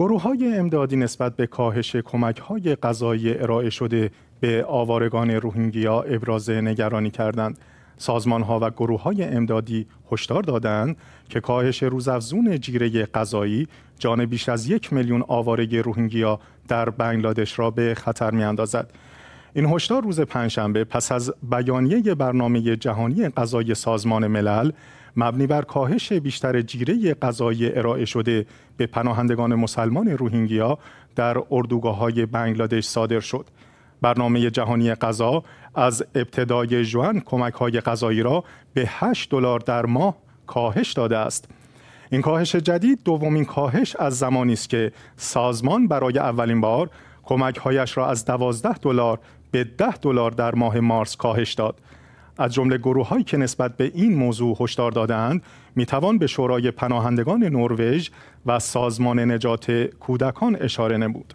گروه های امدادی نسبت به کاهش کمک های غذایی ارائه شده به آوارگان روهینگیا ابراز نگرانی کردند. سازمان ها و گروه های امدادی هشدار دادند که کاهش روزافزون جیره غذایی جان بیش از یک میلیون آوارگ روهینگیا در بنگلادش را به خطر می اندازد. این هشدار روز پنجشنبه پس از بیانیه برنامه جهانی غذای سازمان ملل مبنی بر کاهش بیشتر جیره غذایی ارائه شده به پناهندگان مسلمان روهینگیا در اردوگاه های بنگلادش صادر شد. برنامه جهانی غذا از ابتدای جوان کمک های غذایی را به 8 دلار در ماه کاهش داده است. این کاهش جدید دومین کاهش از زمانی است که سازمان برای اولین بار کمک هایش را از 12 دلار به 10 دلار در ماه مارس کاهش داد. از جمله گروه هایی که نسبت به این موضوع هشدار دادند می توان به شورای پناهندگان نروژ و سازمان نجات کودکان اشاره نمود.